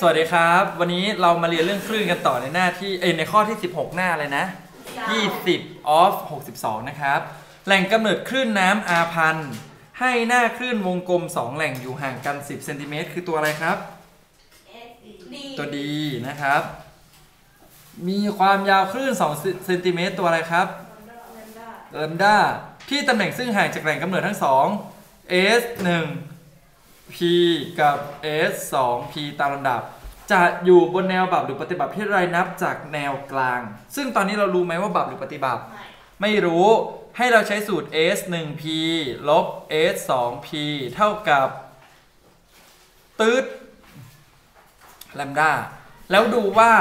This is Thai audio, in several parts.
สวัสดีครับ วันนี้เรามาเรียนเรื่องคลื่นกันต่อในหน้าที่เอยในข้อที่ 16 หน้าเลยนะ 20 of 62 นะครับ แหล่งกำเนิดคลื่นน้ำอาพันธ์ให้หน้าคลื่นวงกลม 2 แหล่งอยู่ห่างกัน 10เซนติเมตรคือตัวอะไรครับดีตัวดีนะครับ มีความยาวคลื่น2เซนติเมตรตัวอะไรครับแลมด้าที่ตำแหน่งซึ่งห่างจากแหล่งกำเนิดทั้งสอง S 1 P กับ S 2 P ตามลำดับ จะอยู่บนแนวบับหรือปฏิบัติที่ไรนับจากแนวกลาง ซึ่งตอนนี้เรารู้ไหมว่าบับหรือปฏิบัติ ไม่ไม่รู้ให้เราใช้สูตร S 1 P ลบ S 2 P เท่ากับตืดแลมด้าแล้วดูว่า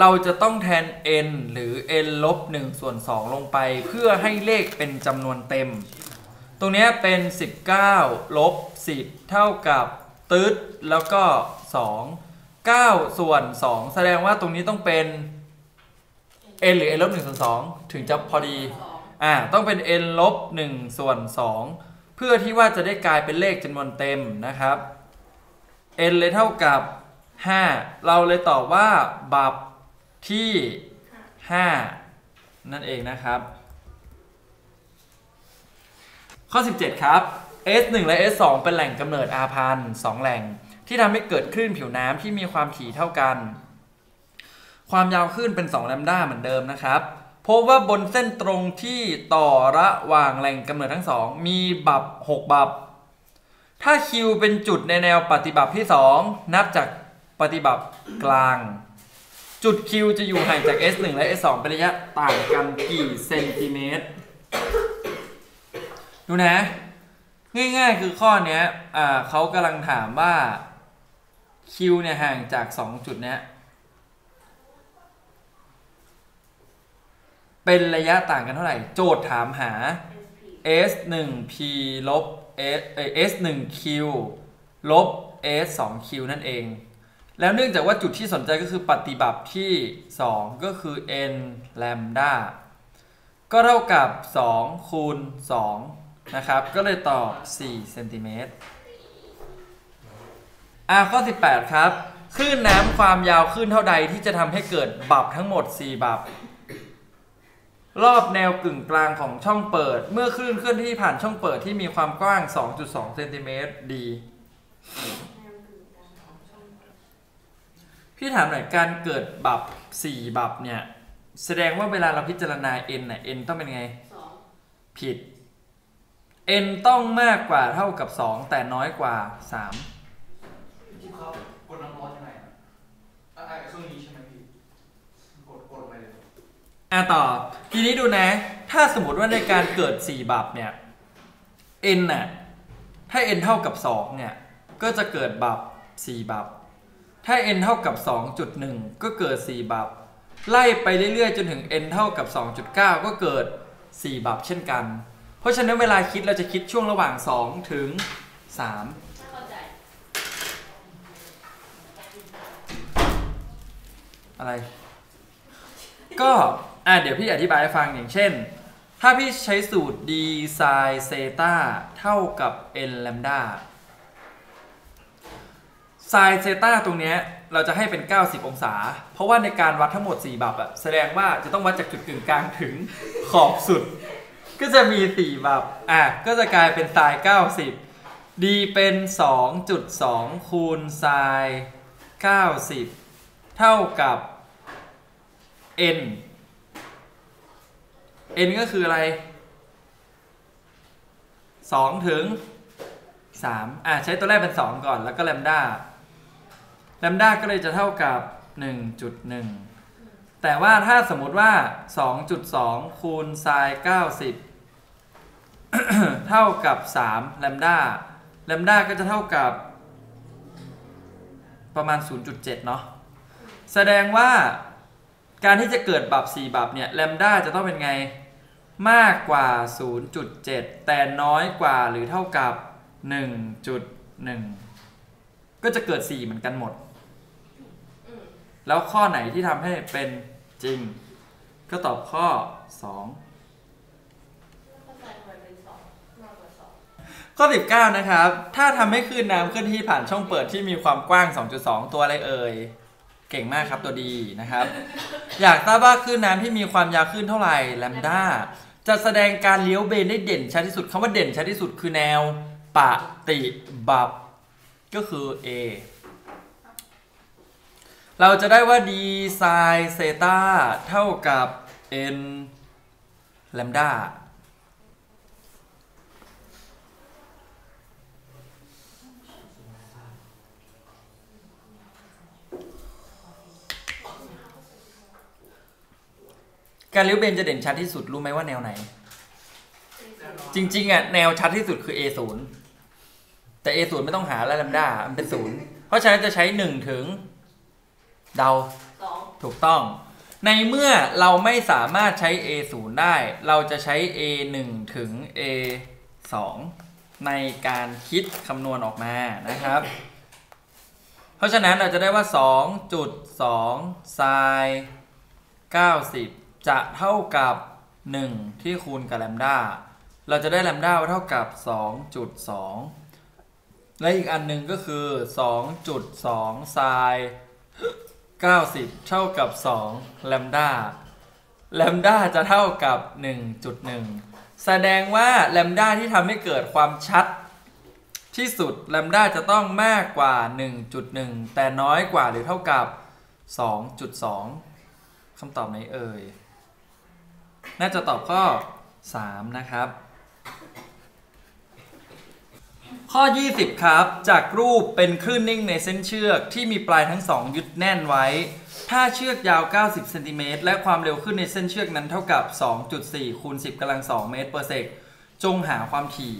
เราจะต้องแทน n หรือ n ลบ1ส่วน2ลงไป เพื่อให้เลขเป็นจำนวนเต็ม ตรงนี้เป็น 19ลบ10 เท่ากับตืดแล้วก็ 2 9 ส่วน 2 แสดงว่าตรงนี้ต้องเป็น n หรือ n ลบ1ส่วน2ถึงจะพอดีองอ่า ต้องเป็น n ลบ1ส่วน2เพื่อที่ว่าจะได้กลายเป็นเลขจำนวนเต็มนะครับ n เลยเท่ากับ 5 เราเลยตอบว่าบับที่ 5 นั่นเองนะครับ ข้อ 17 ครับ S1 และ S2 เป็นแหล่งกำเนิดอาพันธ์สองแหล่ง ที่ทำให้เกิดคลื่นผิวน้ำที่มีความถี่เท่ากัน ความยาวคลื่นเป็น2แลมด้าเหมือนเดิมนะครับพบว่าบนเส้นตรงที่ต่อระหว่างแหล่งกำเนิดทั้งสอง มีบับ 6 บับ ถ้า Q เป็นจุดในแนวปฏิบัติที่ 2 นับจากปฏิบัติกลาง จุด Q จะอยู่ห่างจาก S1 และ S2 เป็นระยะต่างกันกี่เซนติเมตร ดูนะ ง่ายๆคือข้อเนี้ยเขากำลังถามว่า Q เนี่ยห่างจาก 2 จุดเนี้ยเป็นระยะต่างกันเท่าไหร่ โจทย์ถามหา s 1 p ลบ s เอ่อ s 1 q ลบ s 2 q นั่นเอง แล้วเนื่องจากว่าจุดที่สนใจก็คือปฏิบัติที่ 2 ก็คือ n แลมดาก็เท่ากับ 2 คูณ 2 นะครับ ก็เลยตอบ4เซนติเมตรอ่าข้อ 18 ครับคลื่นน้ำความยาวคลื่นเท่าใดที่จะทำให้เกิดบับทั้งหมด 4 บับ รอบแนวกึ่งกลางของช่องเปิด เมื่อคลื่นเคลื่อนที่ผ่านช่องเปิดที่มีความกว้าง 2.2เซนติเมตรดีพี่ถามหน่อยการเกิดบับ 4 บับเนี่ย แสดงว่าเวลาเราพิจารณา n น่ะ n ต้องเป็นไงสองผิด n ต้องมากกว่าเท่ากับ 2 แต่น้อยกว่า 3 ที่เขากดน้ำร้อนยังไงอะอะอะช่วงนี้ใช่ไหมพี่กดกดลงไปเลย อะต่อ ทีนี้ดูนะ ถ้าสมมติว่าในการเกิด 4 บับเนี่ย n น่ะ ถ้า n เท่ากับ 2 เนี่ย ก็จะเกิดบับ 4 บับ ถ้า n เท่ากับ 2.1 ก็เกิด 4 บับ ไล่ไปเรื่อยๆ จนถึง n เท่ากับ 2.9 ก็เกิด 4 บับเช่นกันเพ ราะฉะนั้นเวลาคิดเราจะคิดช่วงระหว่าง 2 ถึง3ไม่เข้าใจอะไร ก็อะเดี๋ยวพี่อธิบายให้ฟังอย่างเช่น ถ้าพี่ใช้สูตร d sin เซตาเท่ากับ n แลมดา sin เซตาตรงเนี้ยเราจะให้เป็น 90 องศา เพราะว่าในการวัดทั้งหมด 4 บับอะแสดงว่าจะต้องวัดจากจุดกึ่งกลางถึงขอบสุด ก็จะมี4บับอะก็จะกลายเป็น sin 90 d เป็น2.2คูณ sin 90เท่ากับ n n ก็คืออะไร2ถึง3อะใช้ตัวแรกเป็น2ก่อนแล้วก็แลมด้าแลมด้าก็เลยจะเท่ากับ1.1แต่ว่าถ้าสมมติว่า 2.2 คูณ sin 90 เท่ากับ3แลมด้าแลมด้าก็จะเท่ากับ ประมาณ 0.7 เนาะแสดงว่าการที่จะเกิดบับ4บับเนี่ยแลมด้าจะต้องเป็นไงมากกว่า 0.7 แต่น้อยกว่าหรือเท่ากับ 1.1 ก็จะเกิด 4 เหมือนกันหมด แล้วข้อไหนที่ทำให้เป็นจริง ก็ตอบข้อ 2 ข้อ 19 นะครับ ถ้าทำให้คลื่นน้ำเคลื่อนที่ผ่านช่องเปิดที่มีความกว้าง 2.2 ตัวอะไรเอ่ย เก่งมากครับตัวดีนะครับ อยากทราบว่าคลื่นน้ำที่มีความยาวคลื่นเท่าไหร่แลมด้าจะแสดงการเลี้ยวเบนได้เด่นชัดที่สุดคำว่าเด่นชัดที่สุดคือแนวปฏิบัติก็คือ A เราจะได้ว่า d ไซน์เซตาเท่ากับ n แลมด้า การเลี้ยวเบนจะเด่นชัดที่สุดรู้ไหมว่าแนวไหน จริงๆอะแนวชัดที่สุดคือ A 0 แต่ A 0 ไม่ต้องหาแล้วแลมด้ามันเป็นศูนย์เพราะฉะนั้นจะใช้1ถึงเดาสองถูกต้อง ในเมื่อเราไม่สามารถใช้ A 0 ได้ เราจะใช้ A 1 ถึง A 2 ในการคิดคำนวณออกมานะครับ เพราะฉะนั้นเราจะได้ว่า 2.2ไซน์90 จะเท่ากับ 1 ที่คูณกับแลมด้าเราจะได้แลมด้าเท่ากับ 2.2 และอีกอันหนึ่งก็คือ 2.2ไซน์90 เท่ากับ 2 แลมด้าแลมด้าจะเท่ากับ 1.1 แสดงว่าแลมด้าที่ทำให้เกิดความชัดที่สุดแลมด้าจะต้องมากกว่า 1.1 แต่น้อยกว่าหรือเท่ากับ 2.2 คำตอบไหนเอ่ย น่าจะตอบข้อ 3 นะครับ ข้อ 20 ครับ จากรูปเป็นคลื่นนิ่งในเส้นเชือกที่มีปลายทั้งสองยึดแน่นไว้ ถ้าเชือกยาว 90เซนติเมตรและความเร็วขึ้นในเส้นเชือกนั้นเท่ากับ 2.4คูณ10กำลัง2เมตร per sec จงหาความถี่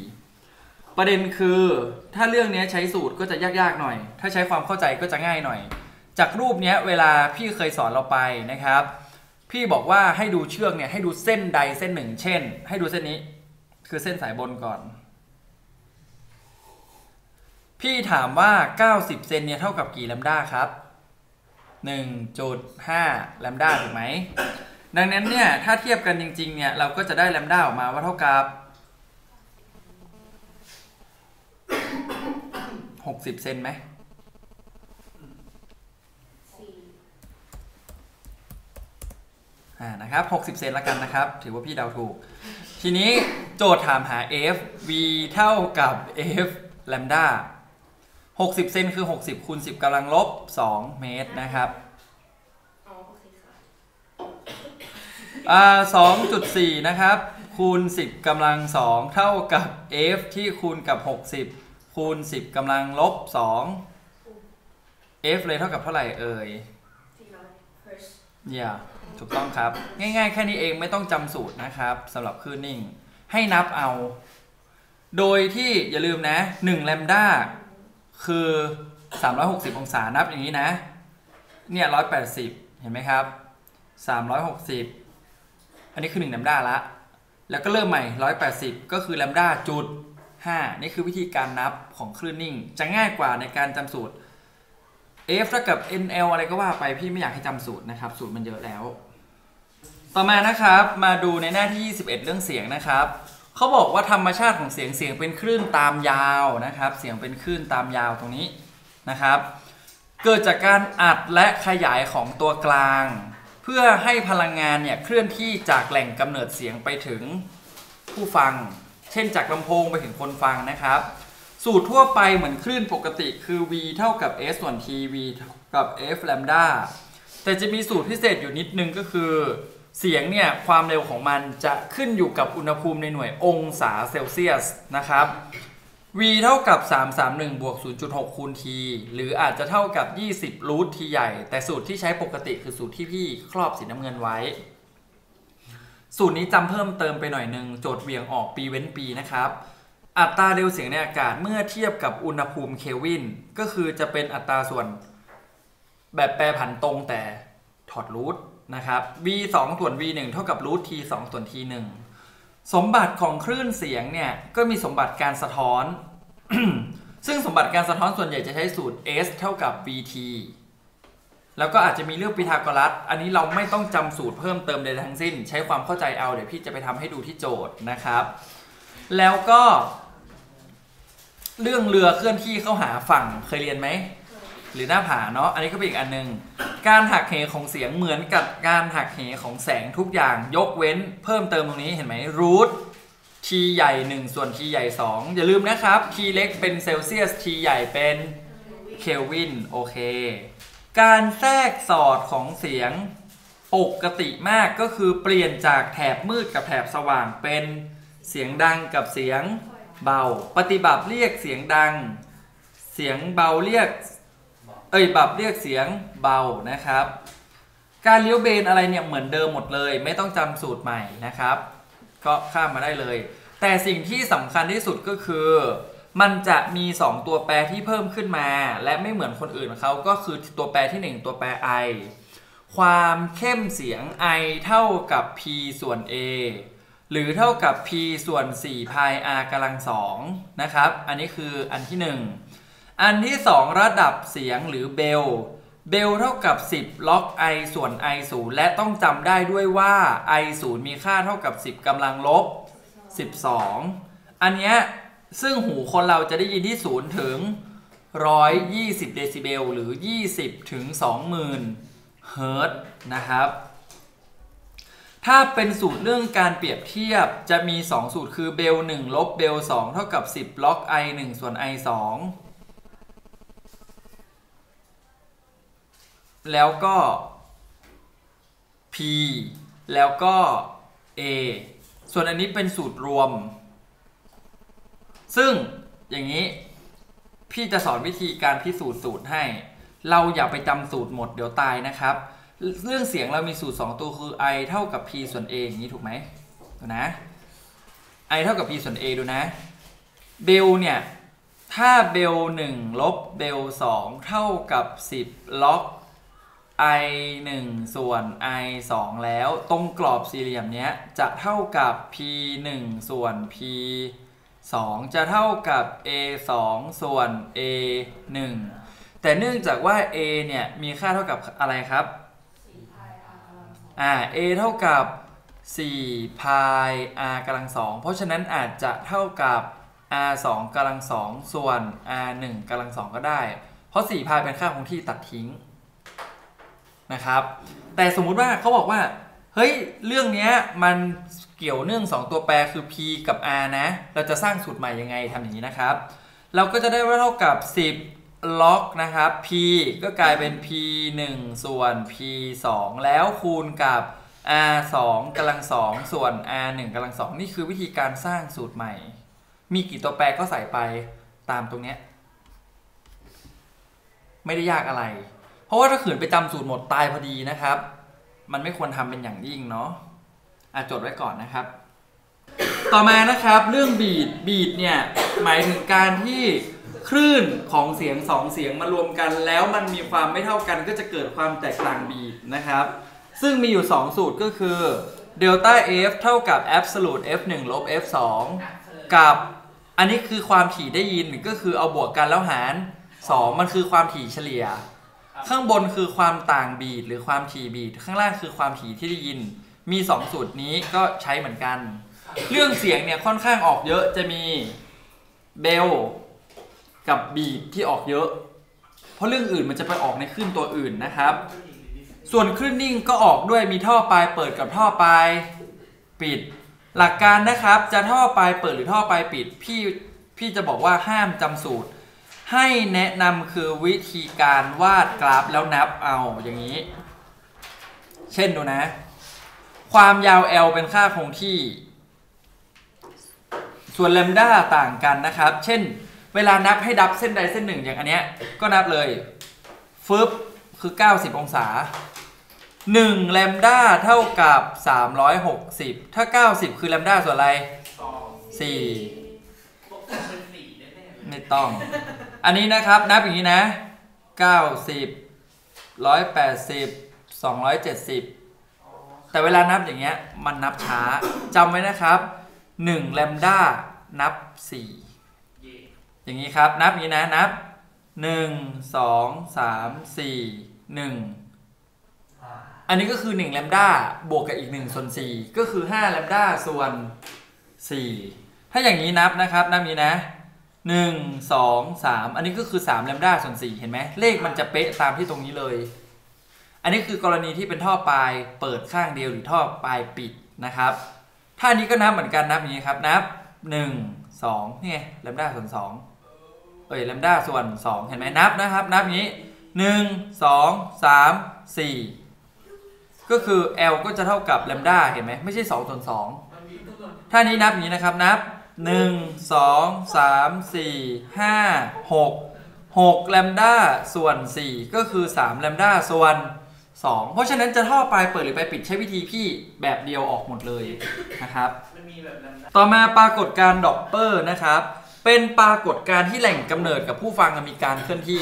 ประเด็นคือถ้าเรื่องนี้ใช้สูตรก็จะยากๆหน่อย ถ้าใช้ความเข้าใจก็จะง่ายหน่อย จากรูปนี้เวลาพี่เคยสอนเราไปนะครับ พี่บอกว่าให้ดูเชือกเนี่ยให้ดูเส้นใดเส้นหนึ่ง เช่น ให้ดูเส้นนี้ คือเส้นสายบนก่อน พี่ถามว่า 90เซนเนี่ยเท่ากับกี่แลมด้าครับ1.5แลมด้าถูกไหมดังนั้นเนี่ยถ้าเทียบกันจริงๆเนี่ยเราก็จะได้แลมด้าออกมาว่าเท่ากับ60เซนไหม สี่ อ่านะครับ 60 เซนละกันนะครับ ถือว่าพี่เดาถูก ทีนี้โจทย์ถามหา f v เท่ากับ f แลมด้า60 เซนคือ 60คูณ10กำลังลบ 2 เมตรนะครับอ๋อโอเคค่ะอ่า2.4 นะครับ คูณ 10กำลัง 2 เท่ากับ f ที่คูณกับ 60คูณ10กำลังลบ 2 f เลยเท่ากับเท่าไหร่เอ่ยสี่ร้อย อย่าถูกต้องครับ ง่ายๆ แค่นี้เองไม่ต้องจำสูตรนะครับสำหรับคลื่นนิ่ง ให้นับเอา โดยที่อย่าลืมนะ1แลมด้าคือ 360 องศานับอย่างนี้นะ เนี่ย 180 เห็นไหมครับ 360 อันนี้คือ1แลมด้าละ แล้วก็เริ่มใหม่ 180 ก็คือแลมด้าจุด 5 นี่คือวิธีการนับของคลื่นนิ่ง จะง่ายกว่าในการจำสูตร f เท่ากับ nl อะไรก็ว่าไปพี่ไม่อยากให้จำสูตรนะครับ สูตรมันเยอะแล้ว ต่อมานะครับมาดูในหน้าที่ 21 เรื่องเสียงนะครับเขาบอกว่าธรรมชาติของเสียงเสียงเป็นคลื่นตามยาวนะครับ เสียงเป็นคลื่นตามยาวตรงนี้นะครับ เกิดจากการอัดและขยายของตัวกลาง เพื่อให้พลังงานเนี่ยเคลื่อนที่จากแหล่งกำเนิดเสียงไปถึงผู้ฟัง เช่นจากลำโพงไปถึงคนฟังนะครับ สูตรทั่วไปเหมือนคลื่นปกติคือ v เท่ากับ s ส่วน t v กับ f lambda แต่จะมีสูตรพิเศษอยู่นิดนึงก็คือ เสียงเนี่ยความเร็วของมันจะขึ้นอยู่กับอุณหภูมิในหน่วยองศาเซลเซียสนะครับ v เท่ากับ 331 บวก 0.6 คูณ t หรืออาจจะเท่ากับ 20 รูท t ใหญ่ แต่สูตรที่ใช้ปกติคือสูตรที่พี่ครอบสีน้ำเงินไว้ สูตรนี้จำเพิ่มเติมไปหน่อยนึงโจทย์เวียงออกปีเว้นปีนะครับ อัตราเร็วเสียงในอากาศเมื่อเทียบกับอุณหภูมิเคลวิน ก็คือจะเป็นอัตราส่วน แบบแปรผันตรงแต่ถอดรูทนะครับ v 2ส่วน v 1เท่ากับรูท t 2ส่วน t 1สมบัติของคลื่นเสียงเนี่ย ก็มีสมบัติการสะท้อน ซึ่งสมบัติการสะท้อนส่วนใหญ่จะใช้สูตร s เท่ากับ vt แล้วก็อาจจะมีเรื่องพีทาโกรัส อันนี้เราไม่ต้องจำสูตรเพิ่มเติมใดทั้งสิ้น ใช้ความเข้าใจเอา เดี๋ยวพี่จะไปทำให้ดูที่โจทย์นะครับ แล้วก็ เรื่องเรือเคลื่อนที่เข้าหาฝั่งเคยเรียนไหม หรือหน้าผาเนาะอันนี้ก็เป็นอีกอันหนึ่งการหักเหของเสียงเหมือนกับการหักเหของแสงทุกอย่างยกเว้นเพิ่มเติมตรงนี้เห็นไหมรูท t ใหญ่ 1 ส่วน t ใหญ่ 2 อย่าลืมนะครับ t เล็กเป็นเซลเซียส t ใหญ่เป็นเคลวินโอเค การแทรกสอดของเสียงปกติมากก็คือเปลี่ยนจากแถบมืดกับแถบสว่างเป็นเสียงดังกับเสียง เบา ปฏิบัติเรียกเสียงดัง เสียงเบาเรียก เอ้ยปรับเรียกเสียงเบานะครับ การเลี้ยวเบนอะไรเนี่ยเหมือนเดิมหมดเลย ไม่ต้องจำสูตรใหม่นะครับ ก็ข้ามมาได้เลย แต่สิ่งที่สำคัญที่สุดก็คือ มันจะมี 2 ตัวแปรที่เพิ่มขึ้นมา และไม่เหมือนคนอื่นเขาก็คือตัวแปรทีหนึ่1 ตัวแปร i ความเข้มเสียง i เท่ากับ p ส่วน a หรือเท่ากับ p ส่วน4 pi r กำลังสองนะครับ อันนี้คืออันที่ 1 อันที่ 2 ระดับเสียงหรือเบล เบลเท่ากับ 10 ล็อก i ส่วน i 0และต้องจำได้ด้วยว่า i 0มีค่าเท่ากับ 10กำลังลบ 12 อันเนี้ยซึ่งหูคนเราจะได้ยินที่ 0 ถึง 120 เดซิเบลหรือ 20 ถึง 20,000 เฮิร์ตนะครับ ถ้าเป็นสูตรเรื่องการเปรียบเทียบจะมี 2 สูตรคือเบล1ลบเบล2เท่ากับ 10ล็อก i 1ส่วน i 2แล้วก็ p แล้วก็ a ส่วนอันนี้เป็นสูตรรวม ซึ่งอย่างนี้พี่จะสอนวิธีการพิสูจน์สูตรให้ เราอย่าไปจำสูตรหมดเดี๋ยวตายนะครับ เรื่องเสียงเรามีสูตร 2 ตัวคือ i เท่ากับ p ส่วน a อย่างนี้ถูกไหมดูนะ i เท่ากับ p ส่วน a ดูนะ เบลเนี่ย ถ้าเบล1ลบเบล2เท่ากับ 10 ล็อก i 1ส่วน i 2แล้ว ตรงกรอบสี่เหลี่ยมเนี้ย จะเท่ากับ p 1ส่วน p 2 จะเท่ากับ a 2ส่วน a 1แต่เนื่องจากว่า a เนี่ย มีค่าเท่ากับอะไรครับ อ่า a เท่ากับ4 pi r กำลังสองเพราะฉะนั้นอาจจะเท่ากับ r 2กำลังสองส่วน r 1กำลังสองก็ได้ เพราะ4 pi เป็นค่าคงที่ตัดทิ้งนะครับ แต่สมมุติว่าเขาบอกว่า เฮ้ย เรื่องนี้มันเกี่ยวเนื่อง 2 ตัวแปรคือ p กับ r นะ เราจะสร้างสูตรใหม่ยังไงทำอย่างนี้นะครับ เราก็จะได้ว่าเท่ากับ 10 ล็อกนะครับ p ก็กลายเป็น p 1ส่วน p 2แล้วคูณกับ r 2กำลัง2ส่วน r 1กำลัง2นี่คือวิธีการสร้างสูตรใหม่ มีกี่ตัวแปรก็ใส่ไปตามตรงเนี้ยไม่ได้ยากอะไร เพราะว่าถ้าขืนไปจำสูตรหมดตายพอดีนะครับ มันไม่ควรทำเป็นอย่างยิ่งเนาะอะจดไว้ก่อนนะครับ ต่อมานะครับ เรื่องบีดบีดเนี่ยหมายถึงการที่ คลื่นของเสียงสองเสียงมารวมกันแล้วมันมีความไม่เท่ากันก็จะเกิดความแตกต่างบีดนะครับ ซึ่งมีอยู่ 2 สูตรก็คือเดลต้า f เท่ากับ absolute f 1ลบ f 2กับอันนี้คือความถี่ได้ยินก็คือเอาบวกกันแล้วหาร 2 มันคือความถี่เฉลี่ย ข้างบนคือความต่างบีดหรือความถี่บีดข้างล่างคือความถี่ที่ได้ยิน มี 2 สูตรนี้ก็ใช้เหมือนกัน เรื่องเสียงเนี่ยค่อนข้างออกเยอะจะมีเบล กับบีดที่ออกเยอะ เพราะเรื่องอื่นมันจะไปออกในคลื่นตัวอื่นนะครับ ส่วนคลื่นนิ่งก็ออกด้วยมีท่อปลายเปิดกับท่อปลายปิด หลักการนะครับจะท่อปลายเปิดหรือท่อปลายปิดพี่พี่จะบอกว่าห้ามจำสูตร ให้แนะนำคือวิธีการวาดกราฟแล้วนับเอาอย่างนี้ เช่นดูนะ ความยาว L เป็นค่าคงที่ ส่วนแลมด้าต่างกันนะครับ เช่น เวลานับให้ดับเส้นใดเส้นหนึ่งอย่างอันเนี้ยก็นับเลยฟึบคือ 90 องศา1แลมด้าเท่ากับ 360 ถ้า 90 คือแลมด้าส่วนอะไรสอง4พวกผมเป็นสี่ไม่ต้อง อันนี้นะครับนับอย่างนี้นะ 90 180 270 แต่เวลานับอย่างเงี้ยมันนับช้าจำไว้นะครับ1แลมด้านับ 4 อย่างนี้ครับนับอย่างนี้นะนับ 1 2 3 4 1 อันนี้ก็คือ1แลมด้าบวกกับอีก1ส่วน4ก็คือ5แลมด้าส่วน 4 ถ้าอย่างนี้นับนะครับนับอย่างนี้นะหนึ่งสองสามอันนี้ก็คือสามแลมด้าส่วนสี่เห็นไหมเลขมันจะเป๊ะตามที่ตรงนี้เลย อันนี้คือกรณีที่เป็นท่อปลายเปิดข้างเดียวหรือท่อปลายปิดนะครับ ถ้าอันนี้ก็นับเหมือนกันนับอย่างนี้ครับนับหนึ่งสองนี่ไงแลมด้าส่วนสอง เอ้ยแลมด้าส่วนสองเห็นไหมนับนะครับ นับอย่างนี้หนึ่งสองสามสี่ก็คือ L ก็จะเท่ากับแลมด้าเห็นไหมไม่ใช่สองส่วนสองมันมีทุกคนถ้านี้นับอย่างนี้นะครับ นับ 1 2 3 4 5 6 6แลมด้าส่วน 4 ก็คือ3แลมด้าส่วน 2 เพราะฉะนั้นจะท่อปลายเปิดหรือปลายปิดใช้วิธีพี่แบบเดียวออกหมดเลยนะครับมันมีแบบนั้นนะต่อมาปรากฏการณ์ดอปเพลอร์นะครับ เป็นปรากฏการณ์ที่แหล่งกำเนิดกับผู้ฟังมีการเคลื่อนที่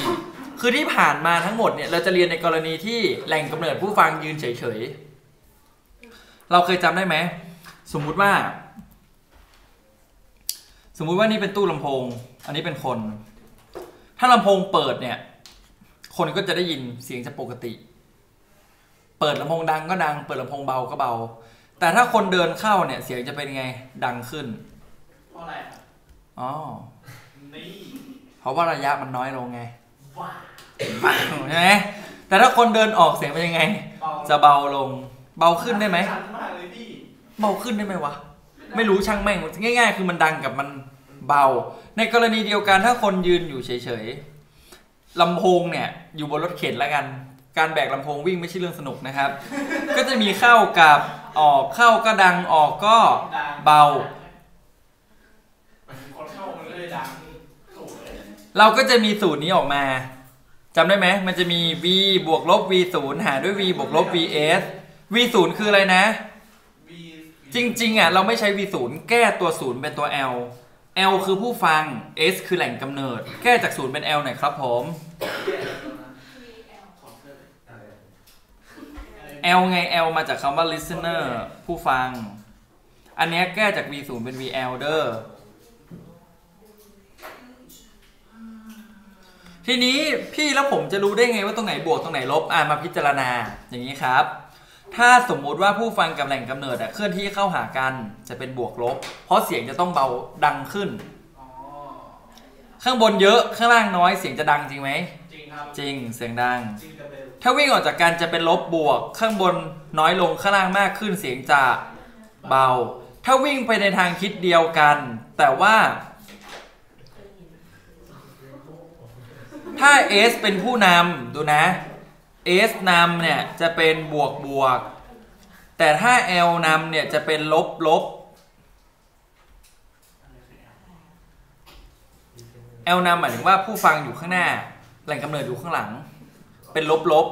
คือที่ผ่านมาทั้งหมดเนี่ยเราจะเรียนในกรณีที่แหล่งกำเนิดผู้ฟังยืนเฉยๆ เราเคยจำได้ไหม สมมุติว่า สมมุติว่านี่เป็นตู้ลำโพง อันนี้เป็นคน ถ้าลำโพงเปิดเนี่ย คนก็จะได้ยินเสียงจะปกติ เปิดลำโพงดังก็ดัง เปิดลำโพงเบาก็เบา แต่ถ้าคนเดินเข้าเนี่ยเสียงจะเป็นไงดังขึ้นเพราะอะไร อะอ๋อนี่เพราะว่าระยะมันน้อยลงไงว้าใช่ไหมแต่ถ้าคนเดินออกเสียงเป็นยังไงเบาจะเบาลง เบาขึ้นได้ไหมชัดมากเลยพี่เบาขึ้นได้ไหมวะ ไม่รู้ช่างแม่งง่าย ๆ คือมันดังกับมันเบา ในกรณีเดียวกันถ้าคนยืนอยู่เฉยๆลำโพงเนี่ยอยู่บนรถเข็นแล้วกัน การแบกลำโพงวิ่งไม่ใช่เรื่องสนุกนะครับ ก็จะมีเข้ากับออกเข้าก็ดังออกก็ดังเบา คนเข้ามันก็เลยดังโอ้ย เราก็จะมีสูตรนี้ออกมาจำได้ไหมมันจะมี v บวกลบ v 0หารด้วย v บวกลบ vs v 0คืออะไรนะวีจริงๆอะเราไม่ใช้ v 0แก้ตัวศูนย์เป็นตัว l l คือผู้ฟัง s คือแหล่งกำเนิด แก้จากศูนย์เป็น l หน่อยครับผม l ไง l มาจากคำว่า listener ผู้ฟัง อันเนี้ยแก้จาก v 0เป็น vl เด้อ ทีนี้พี่แล้วผมจะรู้ได้ไงว่าตรงไหนบวกตรงไหนลบอ่ามาพิจารณาอย่างนี้ครับ ถ้าสมมุติว่าผู้ฟังกับแหล่งกำเนิดอะเคลื่อนที่เข้าหากันจะเป็นบวกลบ เพราะเสียงจะต้องเบาดังขึ้นอ๋อข้างบนเยอะข้างล่างน้อยเสียงจะดังจริงไหมจริงครับจริงเสียงดังจริงกับเบลถ้าวิ่งออกจากกันจะเป็นลบบวก ข้างบนน้อยลงข้างล่างมากขึ้นเสียงจะเบา ถ้าวิ่งไปในทางคิดเดียวกัน แต่ว่า ถ้า S เป็นผู้นำดูนะ S นำเนี่ยจะเป็นบวกบวก แต่ถ้า L นำเนี่ยจะเป็นลบลบ L นำหมายถึงว่าผู้ฟังอยู่ข้างหน้า แหล่งกำเนิดอยู่ข้างหลัง เป็นลบลบ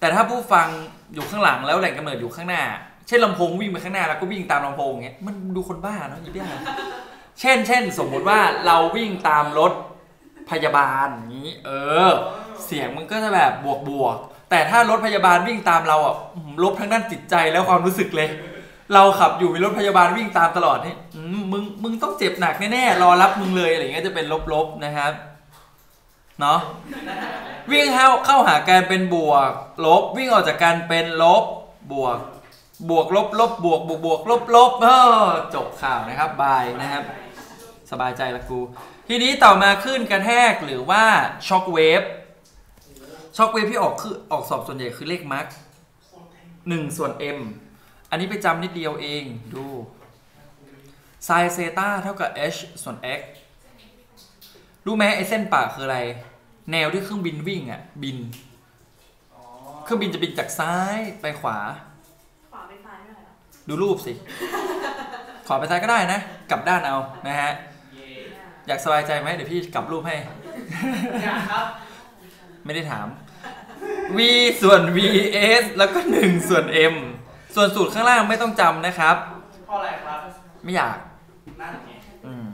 แต่ถ้าผู้ฟังอยู่ข้างหลังแล้วแหล่งกำเนิดอยู่ข้างหน้า เช่นลำโพงวิ่งไปข้างหน้าแล้วก็วิ่งตามลำโพงเงี้ยมันดูคนบ้าเนาะอีบ้าเช่นเช่นสมมติว่าเราวิ่งตามรถ พยาบาลนี้ เออ เสียงมันก็จะแบบบวกบวกแต่ถ้ารถพยาบาลวิ่งตามเราอะลบทั้งด้านจิตใจแล้วความรู้สึกเลย เราขับอยู่มีรถพยาบาลวิ่งตามตลอดนี่มึงมึงต้องเจ็บหนักแน่ๆรอรับมึงเลยอะไรเงี้ยจะเป็นลบๆนะครับเนาะวิ่งเข้าเข้าหาการเป็นบวก ลบ วิ่งออกจากการเป็นลบบวก บวกลบลบบวกบวกบวกลบลบเออจบข่าวนะครับบายนะครับ สบายใจละกู ทีนี้ต่อมาขึ้นกระแทกหรือว่าช็อคเวฟช็อคเวฟที่ออกคือออกสอบส่วนใหญ่คือเลขมาร์กหนึ่งส่วน m อันนี้ไปจำนิดเดียวเองดูไซเซตาเท่ากับ h ส่วน x รู้ไหมไอ้เส้นปากคืออะไร แนวที่เครื่องบินวิ่งอะ บินอ๋อเครื่องบินจะบินจากซ้ายไปขวา ขวาไปซ้ายไม่ได้เหรอ ดูรูปสิขอไปซ้ายก็ได้นะ กลับด้านเอานะฮะเย่ อยากสบายใจไหมเดี๋ยวพี่กลับรูปให้ อยากครับ ไม่ได้ถาม v ส่วน vs แล้วก็ 1 ส่วน m ส่วนสูตรข้างล่างไม่ต้องจำนะครับ เพราะอะไรครับ ไม่อยาก นั่นไงอืม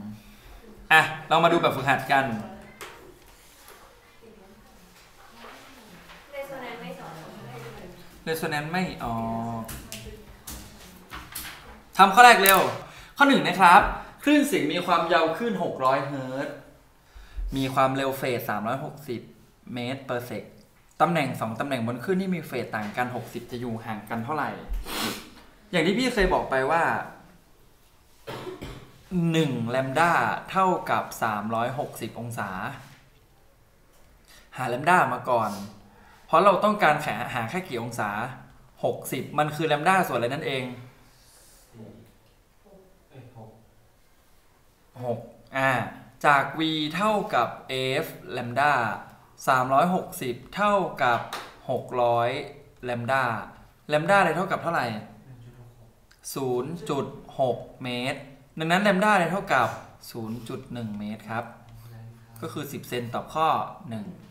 อะ เรามาดูแบบฝึกหัดกันเรโซแนนซ์ไม่สอน resonance ไม่ออกทำข้อแรกเร็ว ข้อหนึ่งนะครับ คลื่นเสียงมีความยาวคลื่น600 เฮิรตซ์ มีความเร็วเฟส 360 เมตร per sec ตำแหน่ง 2 ตำแหน่งบนคลื่นที่มีเฟสต่างกัน 60 จะอยู่ห่างกันเท่าไหร่ อย่างที่พี่เคยบอกไปว่า 1 แลมด้าเท่ากับ 360 องศา หาแลมด้ามาก่อน เพราะเราต้องการหาหาแค่กี่องศา 60 มันคือแลมด้าส่วนอะไรนั่นเอง เอ้ยหก 6อ่าจาก v เท่ากับ f ลมด้า360 เท่ากับ 600แลมด้าแลมด้าเลยเท่ากับเท่าไหร่ 0.6 เมตร ดังนั้นแลมด้าเลยเท่ากับ 0.1 เมตรครับ ก็คือ 10 เซนต่อข้อ 1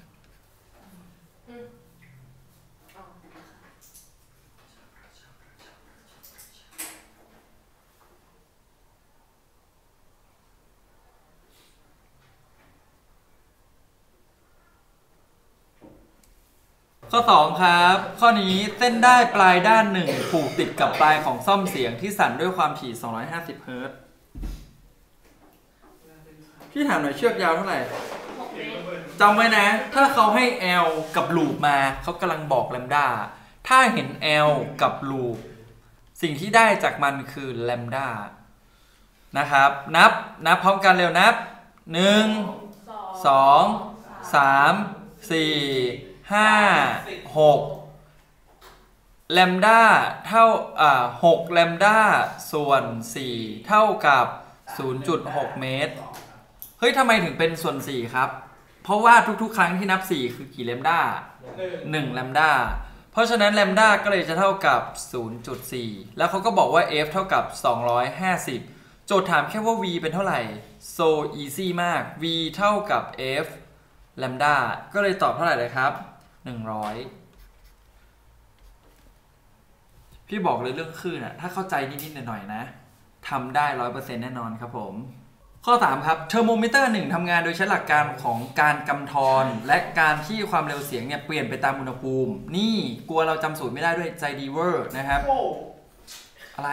ข้อ 2 ครับ ข้อนี้เส้นได้ปลายด้านหนึ่งผูกติดกับปลายของซ่อมเสียงที่สั่นด้วยความถี่ 250 เฮิรตซ์พี่ถามหน่อยเชือกยาวเท่าไหร่จำไว้นะ ถ้าเขาให้ L กับลูปมา เขากำลังบอกแลมด้าถ้าเห็น L กับลูป สิ่งที่ได้จากมันคือแลมด้านะครับ นับ นับพร้อมกันเร็วนับ1สอง2 3 4 5 6แลมด้าเท่าอ่า6แลมด้าส่วน4เท่ากับ 0.6 เมตร เฮ้ยทำไมถึงเป็นส่วน4ครับ เพราะว่าทุกๆ ครั้งที่นับ 4 คือกี่แลมด้าหนึ่ง1แลมด้าเพราะฉะนั้นแลมด้าก็เลยจะเท่ากับ 0.4 แล้วเขาก็บอกว่า f เท่ากับ 250 โจทย์ถามแค่ว่า v เป็นเท่าไหร่ so easy มาก v เท่ากับ f แลมด้าก็เลยตอบเท่าไหร่เลยครับ 100พี่บอกเลยเรื่องคลื่นอะถ้าเข้าใจนิดๆหน่อยๆนะทำได้100%แน่นอนครับผม ข้อ 3 ครับเทอร์โมมิเตอร์1ทำงานโดยใช้หลักการของการกำทร และการที่ความเร็วเสียงเนี่ยเปลี่ยนไปตามอุณหภูมิ นี่กลัวเราจำสูตรไม่ได้ด้วยใจดีเวอร์นะครับโอ้อะไร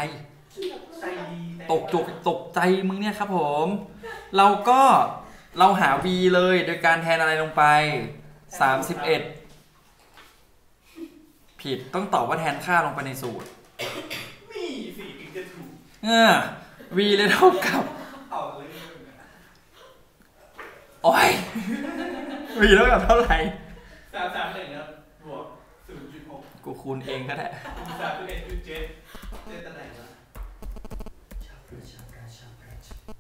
ใจดีแต่ตกจกตกใจมึงเนี่ยครับผม เราก็เราหา v เลยโดยการแทนอะไรลงไป 31 ผิดต้องตอบว่าแทนค่าลงไปในสูตร นี่สี่ถึงจะถูกเออ v เลยเท่ากับเอาเลยโอ้ย v เท่ากับเท่าไหร่สามสามหนึ่งครับบวกศูนย์จุดหกกูคูณเองก็ได้สามสิบเอ็ดจุดเจ็ดเจ็ดตำแหน่งละ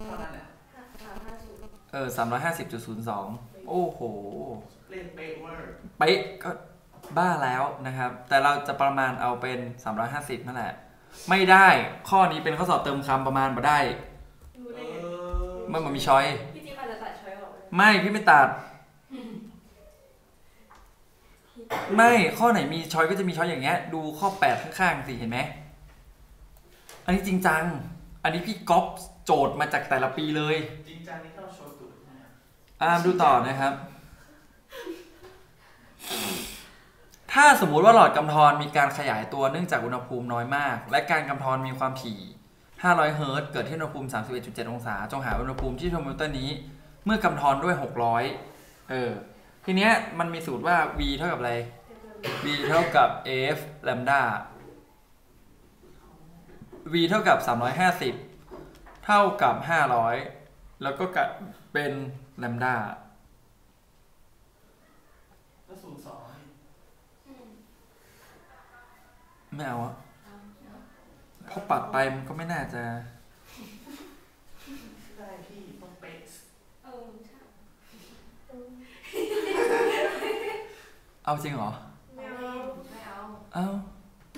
เท่านั้นแหละห้าสามห้าศูนย์เออ350.02โอ้โห เล่นเป๊ะเวอร์เป๊ะก็ บ้าแล้วนะครับ แต่เราจะประมาณเอาเป็น 350นั่นแหละ ไม่ได้ข้อนี้เป็นข้อสอบเติมคำประมาณมาได้รู้เอได้ไงอมันมันมี choiceพี่จิ๊บอาจจะตัด choice ออกเลยไม่พี่ไม่ตัด ไม่ข้อไหนมี choice ก็จะมี choice อย่างเงี้ย ดูข้อ8ข้างๆสิเห็นไหมอันนี้จริงจัง อันนี้พี่ก๊อปโจทย์มาจากแต่ละปีเลย จริงจังนี่ต้องโชว์ตูดนะอ่าดูต่อนะครับ ถ้าสมมุติว่าหลอดกำธรมีการขยายตัวเนื่องจากอุณหภูมิน้อยมาก และการกำธรมีความถี่ 500 เฮิรตซ์เกิดที่อุณหภูมิ 31.7 องศา จงหาอุณหภูมิที่เทอร์โมมิเตอร์นี้ เมื่อกำธรด้วย 600 เออ ทีเนี้ยมันมีสูตรว่า v เท่ากับอะไร v เท่ากับ f แลมดา v เท่ากับ 350 เท่ากับ 500 แล้วก็กเป็นแลมดา ก็ศูนย์สองนี่ ไม่เอาอะเพราะปัดไปมันก็ไม่น่าจะได้พี่ต้องเป๊ะเออใช่เอาจริงเหรอ ไม่เอา ไม่เอา เอา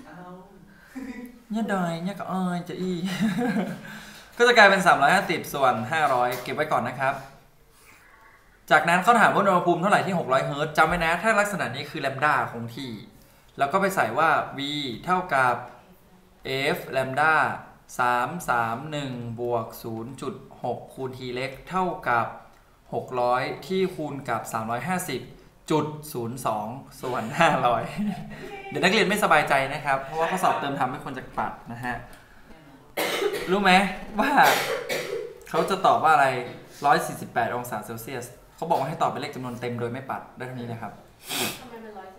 เอาเนี่ยดอยเนี่ยก็อ้อยจะอีก็จะกลายเป็น 350 ส่วน 500 เก็บไว้ก่อนนะครับ จากนั้นเขาถามว่าอุณหภูมิเท่าไหร่ที่ 600 เฮิรตซ์จำไว้นะ ถ้าลักษณะนี้คือแลมดาคงที่ แล้วก็ไปใส่ว่า v เท่ากับ f แลมด้า3 3 1 บวก 0.6 คูณ t เล็ก เท่ากับ 600 ที่คูณกับ 350จุด02 ส่วน 500 เดี๋ยวนักเรียนไม่สบายใจนะครับ เพราะว่าข้อสอบเติมทำไม่ควรจะปัดนะฮะ รู้ไหมว่าเขาจะตอบว่าอะไร 148 องศาเซลเซียส เขาบอกว่าให้ตอบเป็นเลขจำนวนเต็มโดยไม่ปัดได้เท่านี้นะครับทำไมเป็น148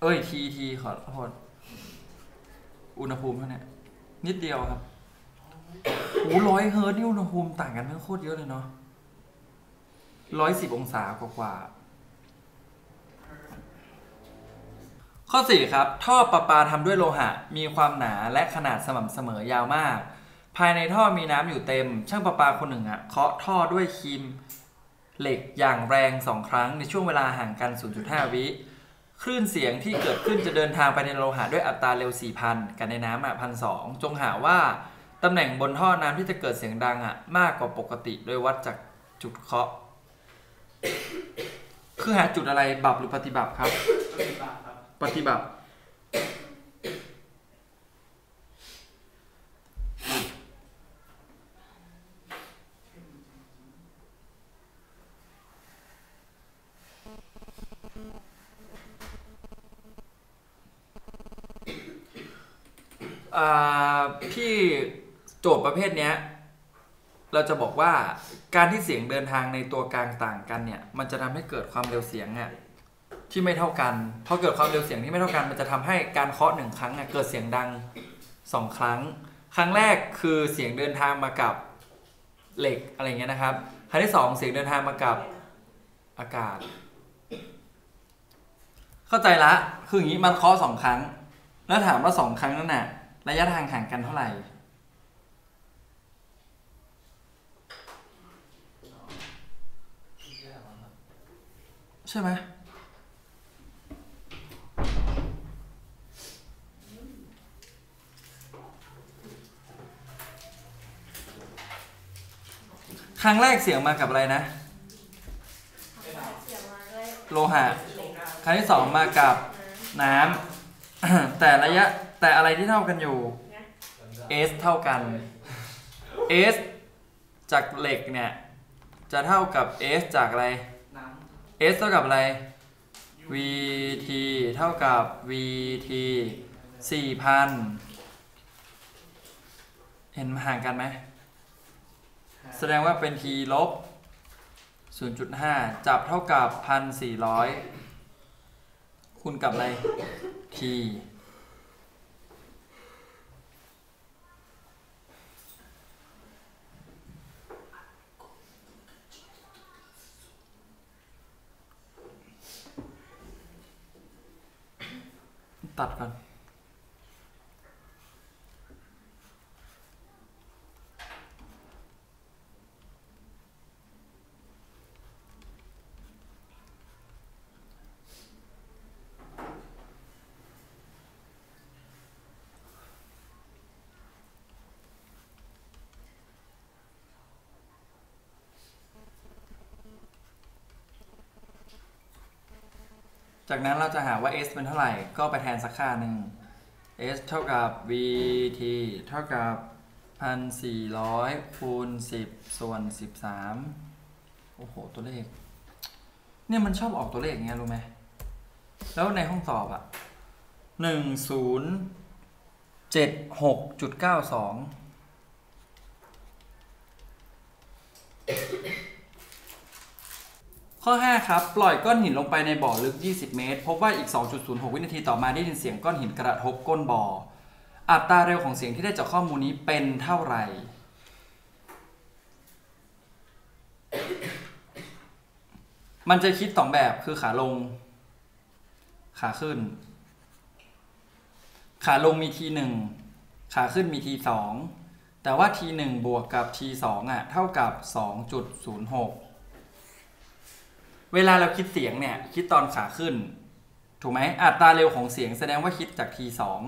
เอ้ยทีทีขอโทษอุณหภูมิเท่านี้นิดเดียวครับโอ้ร้อยเฮิร์ตนี่อุณหภูมิต่างกันทั้งโคตรเยอะเลยเนาะร้อยสิบองศากว่าข้อสี่ครับ ท่อประปาทำด้วยโลหะ มีความหนาและขนาดสม่ำเสมอยาวมาก ภายในท่อมีน้ำอยู่เต็ม ช่างประปาคนหนึ่งอะเคาะท่อด้วยครีมเหล็กอย่างแรงสองครั้งในช่วงเวลาห่างกัน 0.5 วิ คลื่นเสียงที่เกิดขึ้นจะเดินทางไปในโลหะด้วยอัตราเร็ว 4,000 กันในน้ำอะพันสจงหาว่าตำแหน่งบนท่อน้ำที่จะเกิดเสียงดังอะมากกว่าปกติโดยวัดจากจุดเคาะ คือหาจุดอะไรบับหรือปฏิบัติครับ ปฏิบัติครับ ปฏิบัติ อ่า พี่โจทย์ประเภทเนี้ย เราจะบอกว่าการที่เสียงเดินทางในตัวกลางต่างกันเนี่ย มันจะทำให้เกิดความเร็วเสียงอะที่ไม่เท่ากันพอเกิดความเร็วเสียงที่ไม่เท่ากัน มันจะทำให้การเคาะหนึ่งครั้งอะเกิดเสียงดังสองครั้ง ครั้งแรกคือเสียงเดินทางมากับเหล็กอะไรเงี้ยนะครับ ครั้งที่สองเสียงเดินทางมากับอากาศ เข้าใจละ คืออย่างนี้มันเคาะสองครั้ง แล้วถามว่าสองครั้งนั้นน่ะ ระยะทางห่างกันเท่าไหร่ ใช่ไหมครั้งแรกเสียงมากับอะไรนะเสียงมาด้วยโลหะ ครั้งที่สองมากับน้ำแต่ระยะ แต่อะไรที่เท่ากันอยู่ S เท่ากัน S จากเหล็กเนี่ย จะเท่ากับ S จากอะไร S เท่ากับอะไร VT เท่ากับ VT 4,000 เห็นห่างกันไหม แสดงว่าเป็น T ลบ 0.5 จับเท่ากับ 1,400 คูณกับอะไร T ตัด จากนั้นเราจะหาว่า s เป็นเท่าไหร่ ก็ไปแทนสักค่าหนึ่ง s เท่ากับ vt เท่ากับ 1,400คูณ10 ส่วน 13 โอ้โห ตัวเลข เนี่ยมันชอบออกตัวเลขอย่างเงี้ยรู้ไหม แล้วในห้องสอบอะ1076.92 ข้อ 5 ครับ ปล่อยก้อนหินลงไปในบ่อลึก 20 เมตร พบว่าอีก 2.06 วินาทีต่อมาได้ยินเสียงก้อนหินกระทบก้นบ่อ อัตราเร็วของเสียงที่ได้จากข้อมูลนี้เป็นเท่าไหร่ มันจะคิดสองแบบคือขาลง ขาขึ้น ขาลงมีทีหนึ่งขาขึ้นมีทีสองแต่ว่าทีหนึ่งบวกกับทีสองอะเท่ากับ 2.06 เวลาเราคิดเสียงเนี่ย คิดตอนขาขึ้น ถูกไหมอัตราเร็วของเสียงแสดงว่าคิดจากทีสอง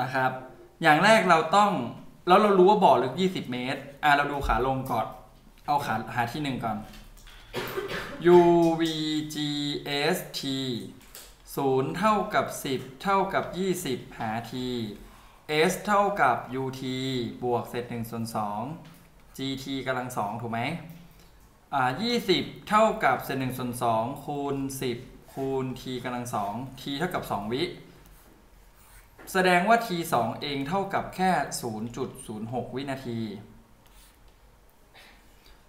นะครับ อย่างแรกเราต้องแล้วเรารู้ว่าบ่อลึก 20 เมตร อะเราดูขาลงก่อน เอาขาหาที่หนึ่งก่อน UVGST 0 เท่ากับ 10 เท่ากับ 20 หา t S เท่ากับ UT บวกเศษ1ส่วน2 GT กำลัง2ถูกไหม อ่า20เท่ากับเศษ1ส่วน2คูณ10คูณ t กำลัง2 t เท่ากับ2วิ แสดงว่า t 2เองเท่ากับแค่0.06วินาที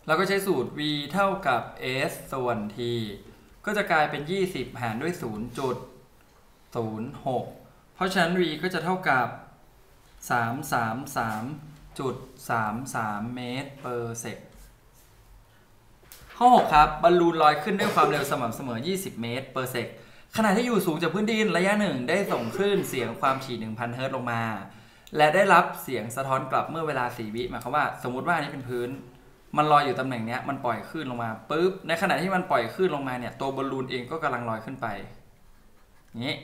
เราก็ใช้สูตร v เท่ากับ s ส่วน t ก็จะกลายเป็น 20 หารด้วย 0.06 เพราะฉะนั้น v ก็จะเท่ากับสามสามสามจุดสามสามเมตร per sec ข้อ 6 ครับบอลลูนลอยขึ้นด้วยความเร็วสม่ำเสมอ 20 เมตร per sec ขณะที่อยู่สูงจากพื้นดินระยะหนึ่งได้ส่งคลื่นเสียงความถี่ 1,000 เฮิรตซ์ลงมา และได้รับเสียงสะท้อนกลับเมื่อเวลา 4 วิหมายความว่า สมมติว่าอันนี้เป็นพื้น มันลอยอยู่ตำแหน่งนี้มันปล่อยคลื่นลงมาปุ๊บในขณะที่มันปล่อยคลื่นลงมาเนี่ยตัวบอลลูนเองก็กำลังลอยขึ้นไปนี้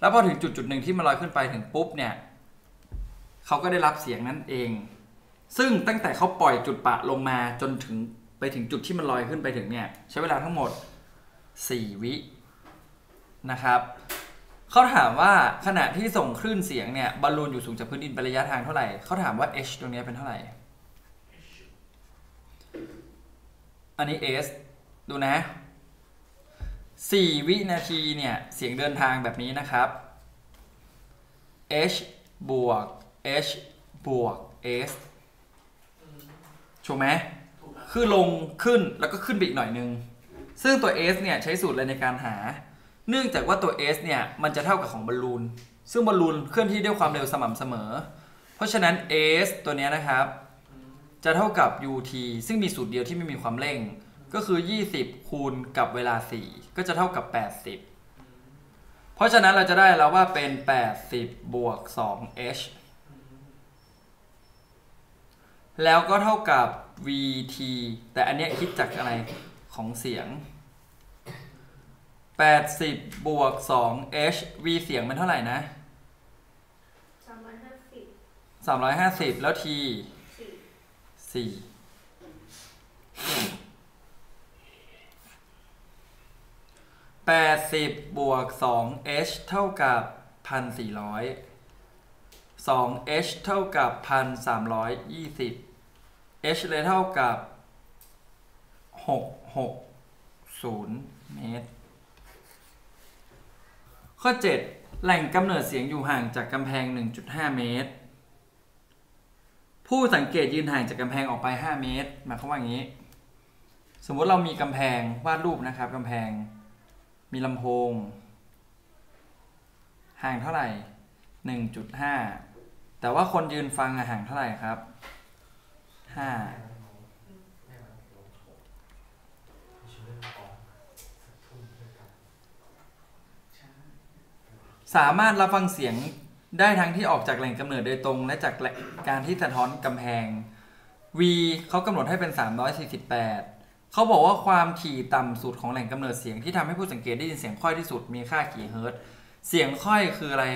แล้วพอถึงจุดจุดหนึ่งที่มันลอยขึ้นไปถึงปุ๊บเนี่ยเขาก็ได้รับเสียงนั้นเอง ซึ่งตั้งแต่เขาปล่อยจุดปะลงมาจนถึง ไปถึงจุดที่มันลอยขึ้นไปถึงเนี่ยใช้เวลาทั้งหมด 4 วินะครับเขาถามว่าขณะที่ส่งคลื่นเสียงเนี่ยบอลลูนอยู่สูงจากพื้นดินไประยะทางเท่าไหร่เขาถามว่า h ตรงเนี้ยเป็นเท่าไหร่ อันนี้ s ดูนะ 4 วินาทีเนี่ยเสียงเดินทางแบบนี้นะครับ h บวก h บวก s ถูกไหมถูกนะ คือลงขึ้นแล้วก็ขึ้นไปอีกหน่อยนึง ซึ่งตัว s เนี่ยใช้สูตรอะไรในการหา เนื่องจากว่าตัว s เนี่ยมันจะเท่ากับของบอลลูน ซึ่งบอลลูนเคลื่อนที่ด้วยความเร็วสม่ำเสมอ เพราะฉะนั้น s ตัวเนี้ยนะครับ จะเท่ากับ ut ซึ่งมีสูตรเดียวที่ไม่มีความเร่ง ก็คือ 20 คูณกับเวลา 4 ก็จะเท่ากับ 80 เพราะฉะนั้นเราจะได้แล้วว่าเป็น 80 บวก 2h แล้วก็เท่ากับ vt แต่อันเนี้ยคิดจากอะไรของเสียง 80 บวก 2h v เสียงมันเท่าไหร่นะสามร้อยห้าสิบ350 แล้ว t สี่4 80 บวก 2h เท่ากับ 1,400 2h เท่ากับ 1,320 h เลยเท่ากับ 660 เมตร ข้อ 7 แหล่งกำเนิดเสียงอยู่ห่างจากกำแพง 1.5 เมตร ผู้สังเกตยืนห่างจากกำแพงออกไป 5 เมตร หมายความว่าอย่างนี้ สมมติเรามีกำแพงวาดรูปนะครับกำแพง มีลำโพง ห่างเท่าไหร่ 1.5 แต่ว่าคนยืนฟังห่างเท่าไหร่ครับ 5สามารถรับฟังเสียงได้ทั้งที่ออกจากแหล่งกำเนิดโดยตรง และจากแหล่งการที่สะท้อนกำแพง V เขากำหนดให้เป็น 348 เขาบอกว่าความถี่ต่ำสุดของแหล่งกำเนิดเสียงที่ทำให้ผู้สังเกตได้ยินเสียงค่อยที่สุดมีค่ากี่เฮิรตซ์เสียงค่อยคืออะไร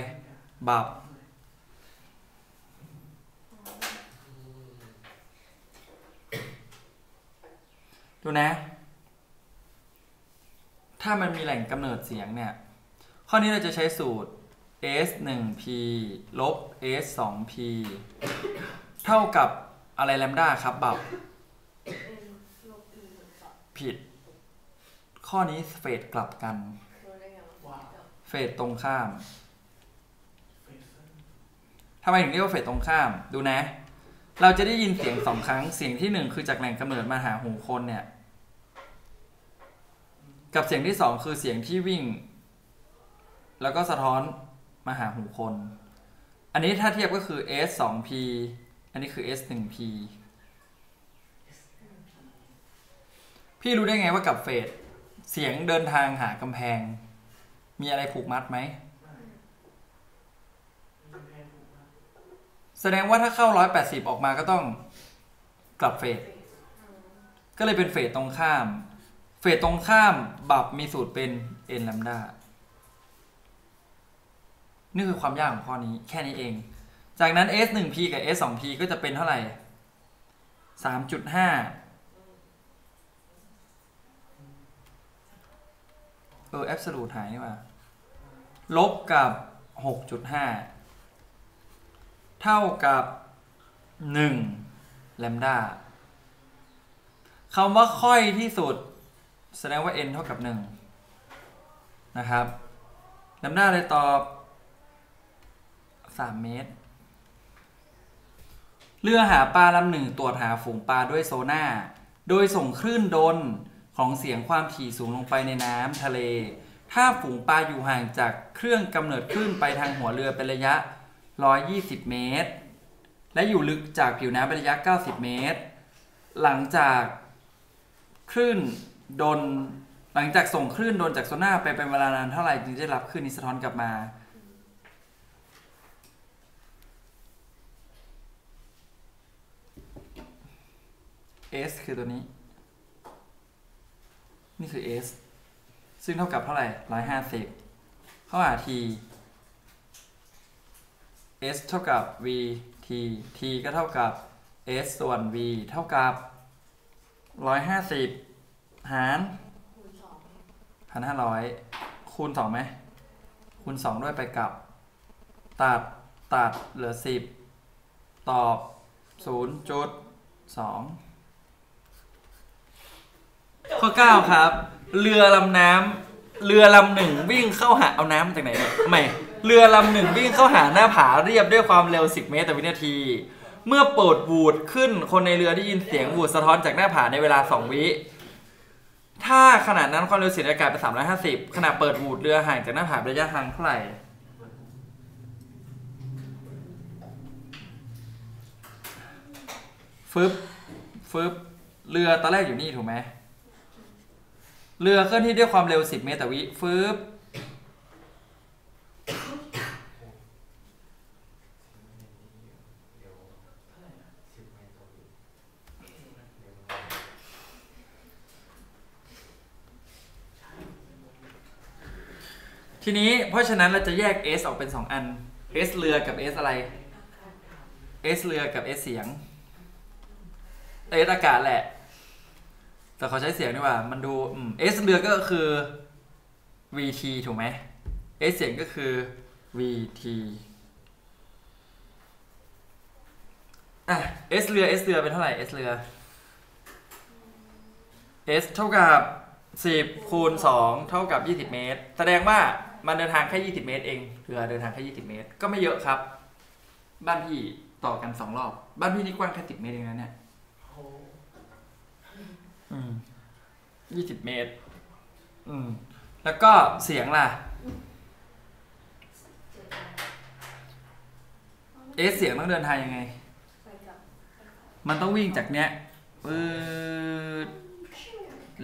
บับ ดูนะ ถ้ามันมีแหล่งกำเนิดเสียงเนี่ย ข้อนี้เราจะใช้สูตร s 1 p ลบ s 2 p เท่ากับอะไรแลมด้าครับบับบผิด ข้อนี้เฟสกลับกันเฟสตรงข้ามทำไมถึงเรียกว่าเฟสตรงข้ามดูนะ เราจะได้ยินเสียงสองครั้ง เสียงที่หนึ่งคือจากแหล่งกำเนิดมาหาหูคนเนี่ย กับเสียงที่สองคือเสียงที่วิ่ง แล้วก็สะท้อนมาหาหูคน อันนี้ถ้าเทียบก็คือ s 2 p อันนี้คือ s 1 p พี่รู้ได้ไงว่ากับเฟสเสียงเดินทางหากำแพง มีอะไรผูกมัดไหม กำแพงถูกนะ แสดงว่าถ้าเข้า 180 ออกมาก็ต้องกลับเฟสก็เลยเป็นเฟสตรงข้าม เฟสตรงข้ามบับมีสูตรเป็น n ล a มดานี่คือความยากของข้อนี้แค่นี้เอง จากนั้น s 1 p กับ s 2 p ก็จะเป็นเท่าไหร่ 3.5 เออ absolute หายนี่หว่า ลบกับ 6.5 เท่ากับ1แลมดาคำว่าค่อยที่สุด แสดงว่า n เท่ากับ 1 นะครับแลมดาเลยตอบ 3 เมตร เรือหาปลาลำหนึ่งตรวจหาฝูงปลาด้วยโซน่าโดยส่งคลื่นดนของเสียงความถี่สูงลงไปในน้ำทะเล ถ้าฝูงปลาอยู่ห่างจากเครื่องกำเนิดคลื่นไปทางหัวเรือเป็นระยะ 120 เมตร และอยู่ลึกจากผิวน้ำเป็นระยะ 90 เมตร หลังจากคลื่นโดนหลังจากส่งคลื่นโดนจากโซน่าไปเป็นเวลานานเท่าไหร่จึงจะได้รับคลื่นนี้สะท้อนกลับมา S คือตัวนี้ นี่คือ S ซึ่งเท่ากับเท่าไหร่ร้อยห้าสิบเข้าหา T S เท่ากับ V T T ก็เท่ากับ S ส่วน V เท่ากับร้อยห้าสิบหารพันห้าร้อยคูณสองไหมคูณสองด้วยไปกับ ตัดตัดเหลือสิบตอบศูนย์จุดสองข้อเก้าครับ เรือลำน้ำเรือลำหนึ่งวิ่งเข้าหาเอาน้ำมาจากไหนเนี่ยไม่ เรือลำหนึ่งวิ่งเข้าหาหน้าผาเรียบด้วยความเร็ว 10 เมตรต่อวินาที เมื่อเปิดวูดขึ้นคนในเรือได้ยินเสียงวูดสะท้อนจากหน้าผาในเวลา 2 วิ ถ้าขนาดนั้นความเร็วเสียงอากาศเป็น350 ขณะเปิดวูดเรือห่างจากหน้าผาระยะทางเท่าไหร่ฟึบฟึบเรือตอนแรกอยู่นี่ถูกไหมเรือเคลื่อนที่ด้วยความเร็ว 10 เมตรต่อวิฟึบ ทีนี้เพราะฉะนั้นเราจะแยก S ออกเป็น 2 อัน S เรือกับ S อะไร S เรือกับ S เสียง S อากาศแหละ แต่เขาใช้เสียงดีกว่า มันดู S เรือก็คือ VT ถูกไหม S เสียงก็คือ VT อะ S เรือ S เรือเป็นเท่าไหร่ S เรือ S เท่ากับ 10คูณ2เท่ากับ 20 เมตร แสดงว่า มันเดินทางแค่ 20 เมตรเองเรือเดินทางแค่ 20 เมตร ก็ไม่เยอะครับ บ้านพี่ต่อกัน2รอบ บ้านพี่นี่กว้างแค่ 10 เมตรเองนะเนี่ยโอ้อืมยี่สิบเมตร อืม แล้วก็เสียงล่ะ เอะเสียงต้องเดินทางยังไงไปกับมันต้องวิ่งจากเนี้ยปืด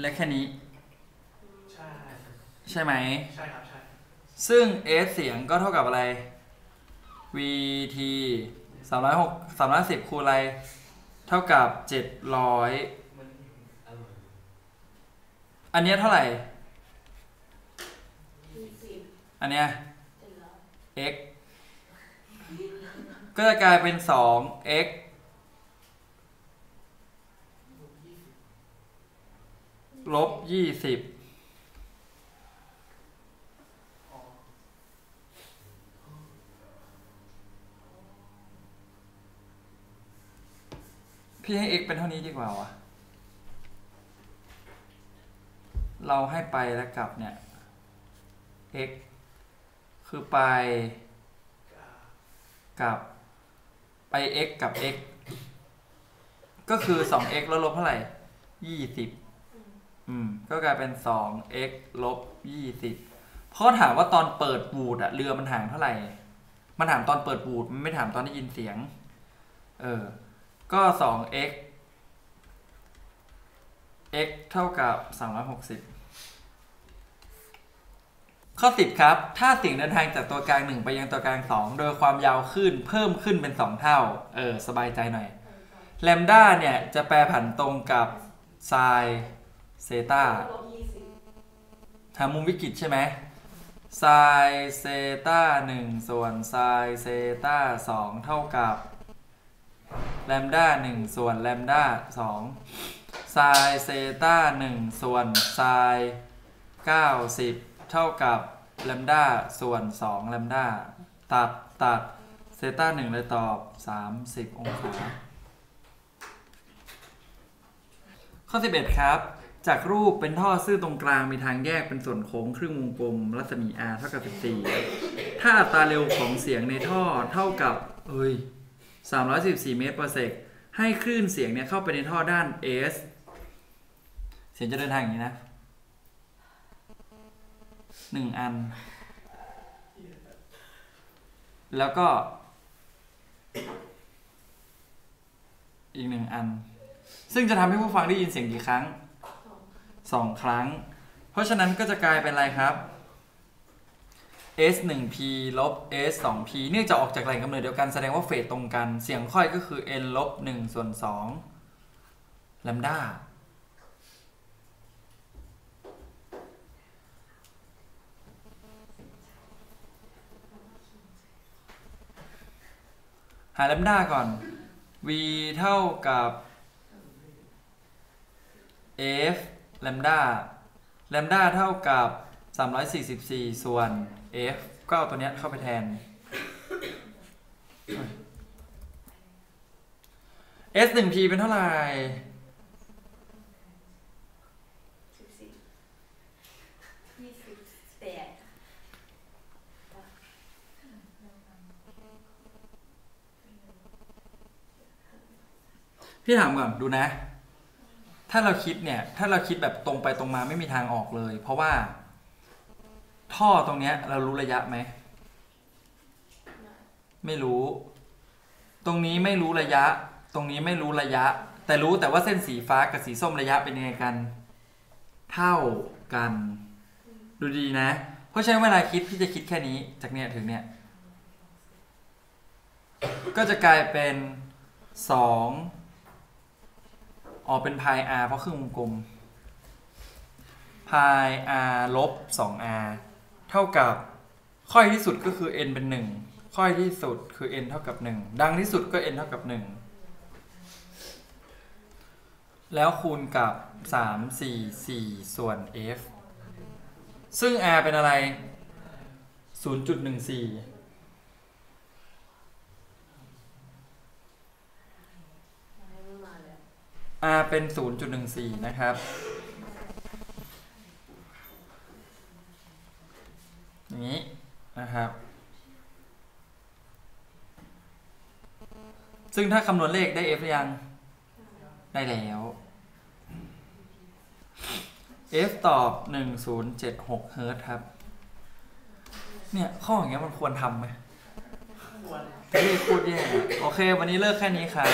และแค่นี้ ใช่ ใช่ไหม ใช่ครับใช่ ซึ่ง S เสียงก็เท่ากับอะไร VT สามร้อยหกสามร้อยสิบคูณอะไร เท่ากับเจ็ดร้อยมันอร่อยอันเนี้ยเท่าไหร่ยี่สิบอันเนี้ยเจ็ดร้อย x ก็จะกลายเป็น 2 x ลบ 20 พี่ให้ x เป็นเท่านี้ดีกว่าวะเราให้ไปแล้วกลับเนี่ย x คือไปกับไป x กับ x ก็คือ 2x ลดลบเท่าไหร่ 20 อืม ก็กลายเป็น 2x ลบ 20 เพราะถามว่าตอนเปิดบูดอะเรือมันห่างเท่าไหร่ มันถามตอนเปิดบูดมันไม่ถามตอนได้ยินเสียง เออ ก็ 2x x เท่ากับ 360 ข้อ 10 ครับ ถ้าเสียงเดินทางจากตัวกลาง 1 ไปยังตัวกลาง 2 โดยความยาวขึ้นเพิ่มขึ้นเป็น 2 เท่า เออ สบายใจหน่อยแลมด้าเนี่ย จะแปรผันตรงกับไซเซตาลบยี่สิบหามุมวิกฤตใช่ไหมไซเซตา1ส่วนไซเซตา2เท่ากับ แลมด้า1ส่วนแลมด้า2ไซเซตา1ส่วนไซ90 เท่ากับแลมด้าส่วน2แลมด้าตัดตัดเซตา1เลยตอบ 30 องศาข้อ 11 ครับ จากรูปเป็นท่อซื่อตรงกลางมีทางแยกเป็นส่วนโค้งครึ่งวงกลม รัศมี r เท่ากับ 14 ถ้าอัตราเร็วของเสียงในท่อเท่ากับ เอ้ย 314 เมตร per sec ให้คลื่นเสียงเนี่ยเข้าไปในท่อด้าน AS เสียงจะเดินทางอย่างนี้นะหนึ่งอัน แล้วก็ อีกหนึ่งอัน ซึ่งจะทำให้ผู้ฟังได้ยินเสียงกี่ครั้งสองครั้ง เพราะฉะนั้นก็จะกลายเป็นอะไรครับ s 1 p ลบ s 2 p เนื่องจากออกจากแหล่งกำเนิดเดียวกันแสดงว่าเฟสตรงกัน เสียงค่อยก็คือ n ลบ1ส่วน2ลำด้าหาแลมด้าก่อน v เท่ากับ f แลมด้าแลมด้าเท่ากับ 344 ส่วน f ก็เอาตัวเนี้ยเข้าไปแทน s 1 p เป็นเท่าไหร่พี่ถามก่อนดูนะ ถ้าเราคิดเนี่ย ถ้าเราคิดแบบตรงไปตรงมาไม่มีทางออกเลย เพราะว่า ท่อตรงเนี้ย เรารู้ระยะไหม ไม่รู้ ตรงนี้ไม่รู้ระยะ ตรงนี้ไม่รู้ระยะ แต่รู้แต่ว่าเส้นสีฟ้ากับสีส้มระยะเป็นยังไงกัน เท่ากัน ดูดีนะ เพราะฉะนั้นเวลาคิดพี่จะคิดแค่นี้ จากเนี้ยถึงเนี้ยก็จะกลายเป็นสองออกเป็นพาย r เพราะครึ่งวงกลมพาย r ลบ 2r เท่ากับค่อยที่สุดก็คือ n เป็น 1 ค่อยที่สุดคือ n เท่ากับ 1 ดังที่สุดก็ n เท่ากับ 1 แล้วคูณกับ 3 4 4 ส่วน f ซึ่ง r เป็นอะไร 0.14ไม่มาเลย r เป็น 0.14 นะครับ อย่างนี้นะครับ ซึ่งถ้าคำนวณเลขได้ f หรือยัง ได้แล้ว f ตอบ 1076เฮิร์ตซ์ครับ เนี่ย ข้ออย่างเงี้ยมันควรทำไหมควรเลขพูดแย่โอเค วันนี้เลิกแค่นี้ครับ